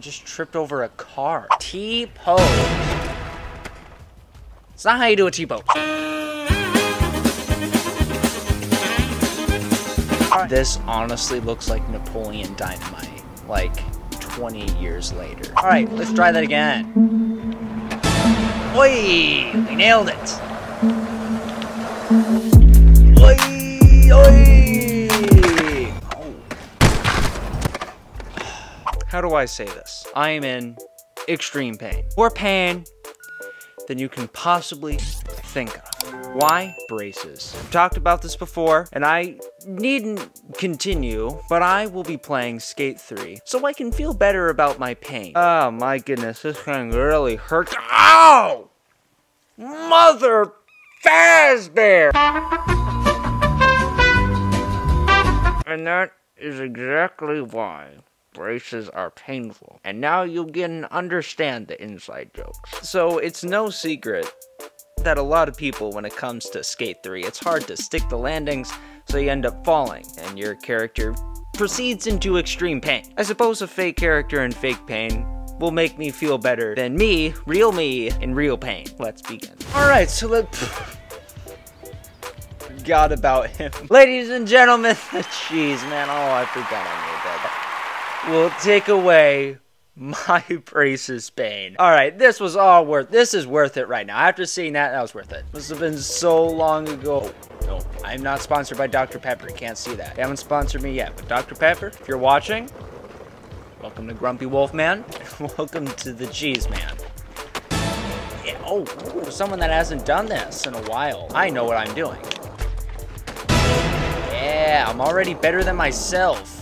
I just tripped over a car. T-pose. It's not how you do a T-pose. This honestly looks like Napoleon Dynamite. Like, 20 years later. Alright, let's try that again. Oi! We nailed it! How do I say this? I am in extreme pain. More pain than you can possibly think of. Why? Braces. I've talked about this before, and I needn't continue, but I will be playing Skate 3, so I can feel better about my pain. Oh my goodness, this thing really hurts. Ow! Mother Fazbear! And that is exactly why braces are painful. And now get and understand the inside jokes. So it's no secret that a lot of people, when it comes to Skate 3, it's hard to stick the landings, so you end up falling, and your character proceeds into extreme pain. I suppose a fake character in fake pain will make me feel better than me, real me, in real pain. Let's begin. Alright, so let's... Forgot about him. Ladies and gentlemen, jeez, man, oh, I forgot I made. Will take away my braces pain. All right, this was all worth, this is worth it right now. After seeing that, that was worth it. Must have been so long ago. Oh, no, I'm not sponsored by Dr. Pepper. Can't see that. They haven't sponsored me yet, but Dr. Pepper, if you're watching, welcome to Grumpy Wolf Man. welcome to the Cheezman. Yeah, oh, for someone that hasn't done this in a while, I know what I'm doing. Yeah, I'm already better than myself.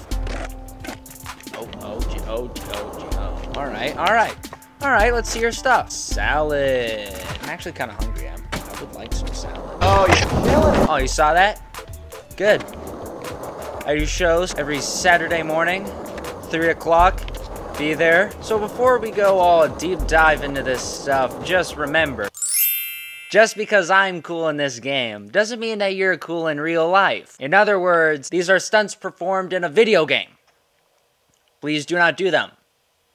All right, all right. All right, let's see your stuff. Salad. I'm actually kind of hungry. I'm, I would like some salad. Oh, yeah. Oh, you saw that? Good. I do shows every Saturday morning, 3 o'clock. Be there. So before we go all deep dive into this stuff, just remember, just because I'm cool in this game doesn't mean that you're cool in real life. In other words, these are stunts performed in a video game. Please do not do them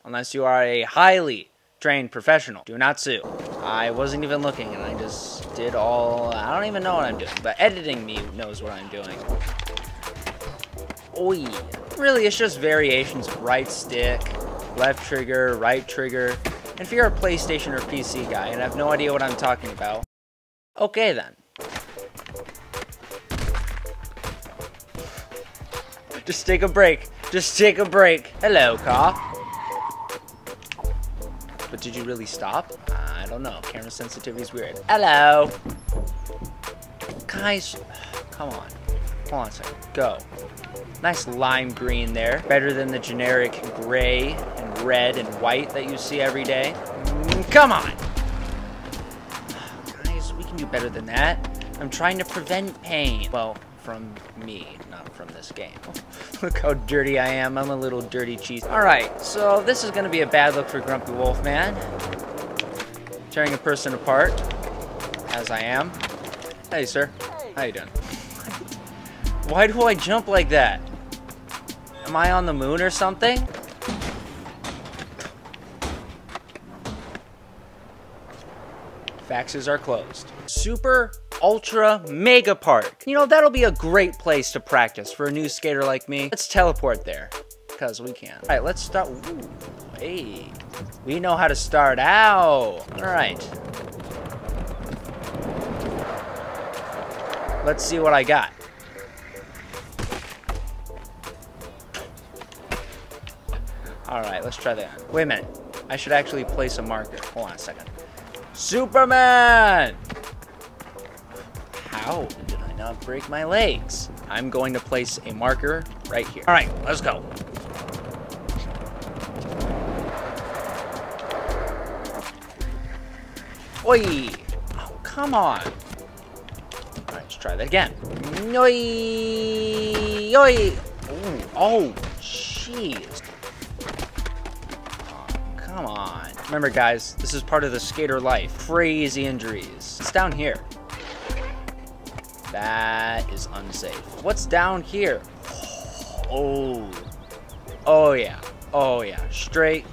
unless you are a highly trained professional. Do not sue. I wasn't even looking and I just did all, I don't even know what I'm doing, but editing me knows what I'm doing. Oi. Really, it's just variations right stick, left trigger, right trigger. And if you're a PlayStation or PC guy and have no idea what I'm talking about, okay then. Just take a break. Just take a break. Hello, cop. But did you really stop? I don't know. Camera sensitivity is weird. Hello. Guys, come on. Hold on a second. Go. Nice lime green there. Better than the generic gray and red and white that you see every day. Mm, come on. Guys, we can do better than that. I'm trying to prevent pain. Well, from me, not from this game. look how dirty I am. I'm a little dirty cheese. Alright, so this is going to be a bad look for Grumpy Wolf Man. Tearing a person apart, as I am. Hey, sir. How you doing? Why do I jump like that? Am I on the moon or something? Faxes are closed. Super Ultra Mega Park. You know, that'll be a great place to practice for a new skater like me. Let's teleport there, because we can. All right, let's start. Ooh, hey, we know how to start out. All right. Let's see what I got. All right, let's try that. Wait a minute. I should actually place a marker. Hold on a second. Superman! How did I not break my legs? I'm going to place a marker right here. All right, let's go. Oi! Oh, come on. All right, let's try that again. Oi! Oi! Ooh, oh, jeez. Oh, come on. Remember, guys, this is part of the skater life. Crazy injuries. It's down here. That is unsafe. What's down here? Oh. Oh, yeah. Oh yeah, straight,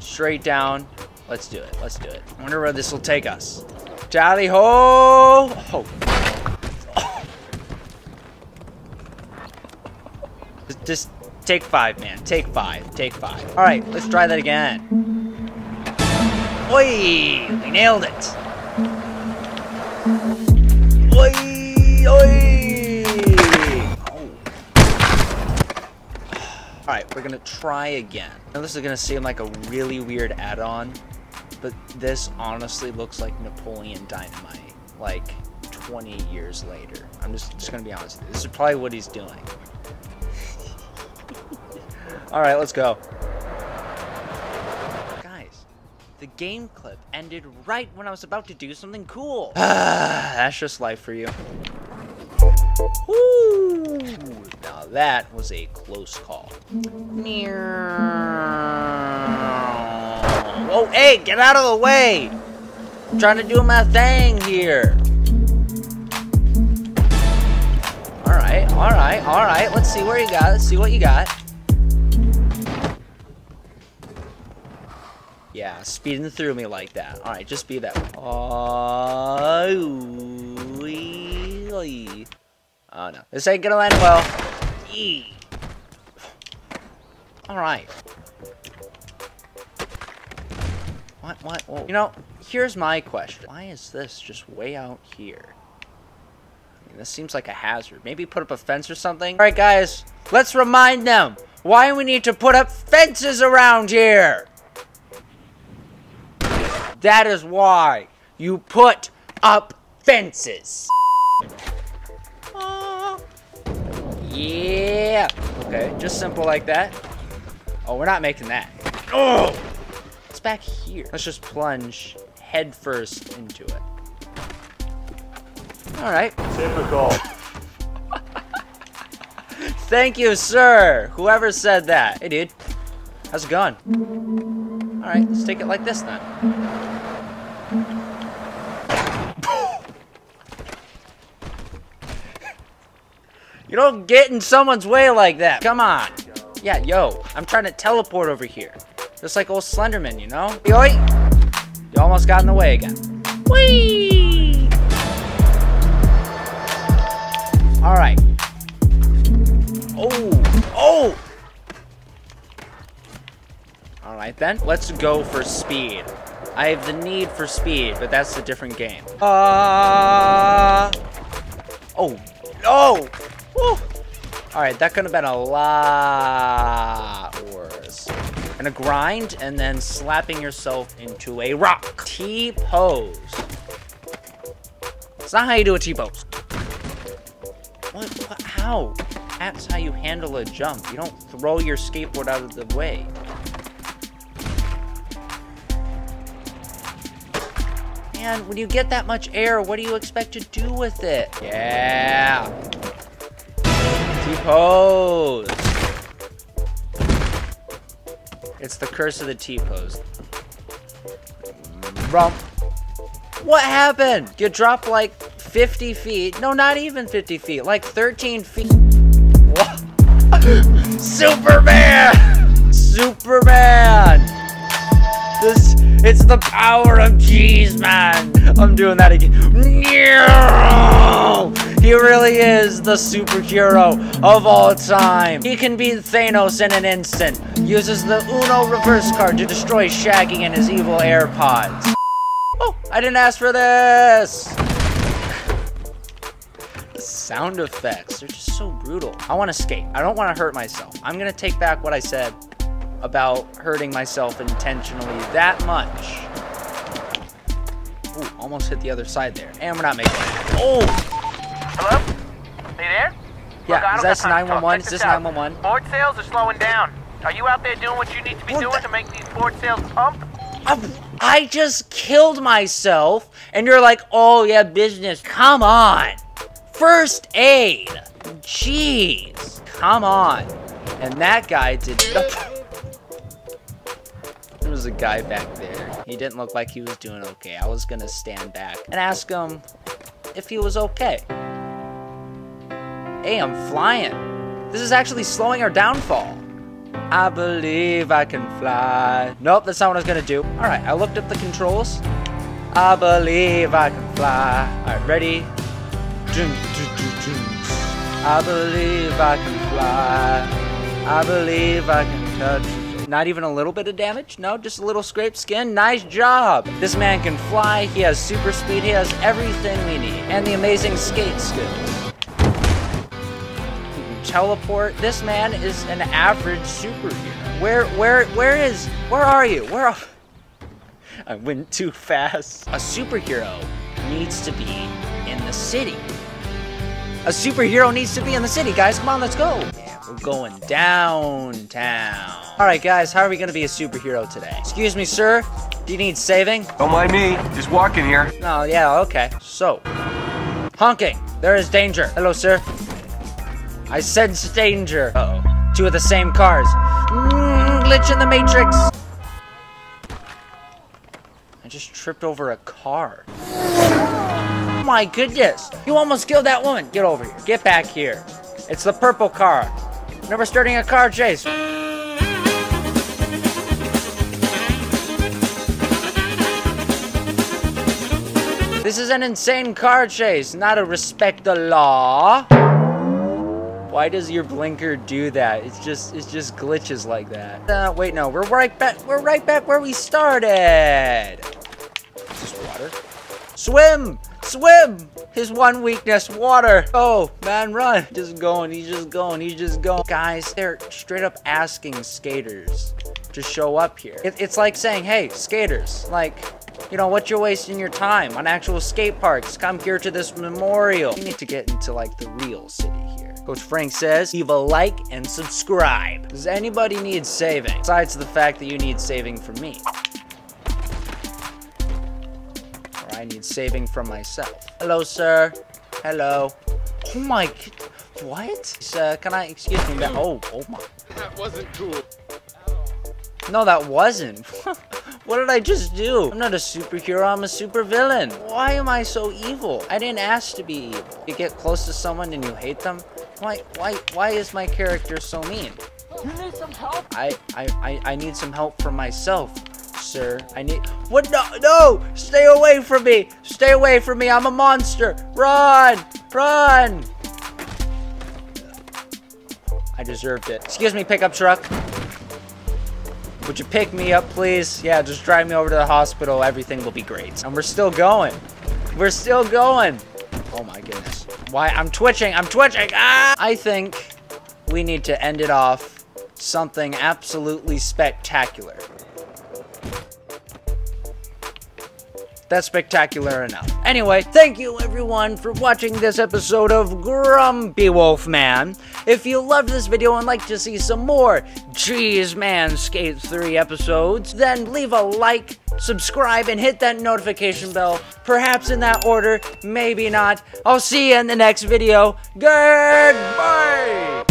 straight down. Let's do it. Let's do it. I wonder where this will take us. Tally ho! Oh. Just, just take five, man. Take five. Take five. All right, let's try that again. Oi! We nailed it. We're gonna try again. Now this is gonna seem like a really weird add-on, but this honestly looks like Napoleon Dynamite, like 20 years later. I'm just, just gonna be honest. This is probably what he's doing. Alright, let's go. Guys, the game clip ended right when I was about to do something cool. That's just life for you. Now that was a close call. Oh, hey, get out of the way! I'm trying to do my thing here. Alright, alright, alright. Let's see where you got. Let's see what you got. Yeah, speeding through me like that. Alright, just be that way. Oh, oh no. This ain't gonna land well. Eee. Alright. What, what, Whoa. You know, here's my question. Why is this just way out here? I mean, this seems like a hazard. Maybe put up a fence or something? Alright, guys. Let's remind them why we need to put up fences around here. That is why you put up fences. Yeah. Okay, just simple like that. Oh, we're not making that. Oh! It's back here. Let's just plunge headfirst into it. All right. Typical. Thank you, sir. Whoever said that. Hey, dude. How's it going? All right, let's take it like this then. You don't get in someone's way like that. Come on. Yeah, yo, I'm trying to teleport over here. Just like old Slenderman, you know? Yoy! You almost got in the way again. Whee! Alright. Oh! Oh! Alright then, let's go for speed. I have the need for speed, but that's a different game. Uh... Oh, no! Woo! Alright, that could have been a lot worse. And a grind and then slapping yourself into a rock. T-pose. It's not how you do a T-pose. What, what? How? That's how you handle a jump. You don't throw your skateboard out of the way. Man, when you get that much air, what do you expect to do with it? Yeah. T-pose. It's the curse of the T-pose. Rump. What happened? You dropped like 50 feet. No, not even 50 feet. Like 13 feet. Superman! Superman! This, it's the power of cheese, man. I'm doing that again. He really is the superhero of all time. He can beat Thanos in an instant. Uses the Uno reverse card to destroy Shaggy and his evil AirPods. Oh, I didn't ask for this. The sound effects, they're just so brutal. I want to skate. I don't want to hurt myself. I'm going to take back what I said about hurting myself intentionally that much. Ooh, almost hit the other side there. And we're not making it. Oh! Hello? Are you there? Yeah, I is don't that got time to talk. 911? Is this 911? Board sales are slowing down. Are you out there doing what you need to be What doing to make these board sales pump? I, I just killed myself, and you're like, oh yeah, business. Come on. First aid. Jeez. Come on. And that guy did. There was a guy back there. He didn't look like he was doing okay. I was gonna stand back and ask him if he was okay. Hey, I'm flying. This is actually slowing our downfall. I believe I can fly. Nope, that's not what I was gonna do. All right, I looked up the controls. I believe I can fly. All right, ready? I believe I can fly. I believe I can touch. Not even a little bit of damage? No, just a little scraped skin? Nice job! This man can fly, he has super speed, he has everything we need. And the amazing skate skills. Teleport. This man is an average superhero. Where, where, where is, where are you? Where are... I went too fast. A superhero needs to be in the city. A superhero needs to be in the city, guys. Come on, let's go. Yeah, we're going downtown. All right, guys, how are we going to be a superhero today? Excuse me, sir. Do you need saving? Don't mind me. Just walking here. Oh, yeah, okay. So, honking. There is danger. Hello, sir. I sense danger. Uh oh Two of the same cars. Mm, glitch in the matrix. I just tripped over a car my goodness. You almost killed that woman. Get over here. Get back here. It's the purple car. Never starting a car chase. This is an insane car chase, not a respect the law. Why does your blinker do that? It's just it's just glitches like that. Uh, wait, no, we're right back we're right back where we started. Is this water? Swim! Swim! His one weakness, water. Oh, man, run. Just going, he's just going, he's just going. Guys, they're straight up asking skaters to show up here. It, it's like saying, hey, skaters, like, you know, what you're wasting your time on actual skate parks. Come here to this memorial. You need to get into, like, the real city here. Coach Frank says, leave a like and subscribe. Does anybody need saving? Besides the fact that you need saving from me. Or I need saving from myself. Hello, sir. Hello. Oh my, what? Sir, can I, excuse me, that, oh, oh my. That wasn't cool. No, that wasn't. what did I just do? I'm not a superhero, I'm a supervillain. Why am I so evil? I didn't ask to be evil. You get close to someone and you hate them? Why, why, why is my character so mean? You need some help? I, I, I, I need some help for myself sir. I need- What? No, no! Stay away from me! Stay away from me! I'm a monster! Run! Run! I deserved it. Excuse me, pickup truck. Would you pick me up, please? Yeah, just drive me over to the hospital. Everything will be great. And we're still going. We're still going. Oh my goodness. Why? I'm twitching. I'm twitching. Ah! I think we need to end it off something absolutely spectacular. That's spectacular enough. Anyway, thank you everyone for watching this episode of Grumpy Wolf Man. If you loved this video and like to see some more Cheezman Skates 3 episodes, then leave a like, subscribe, and hit that notification bell. Perhaps in that order, maybe not. I'll see you in the next video. Goodbye!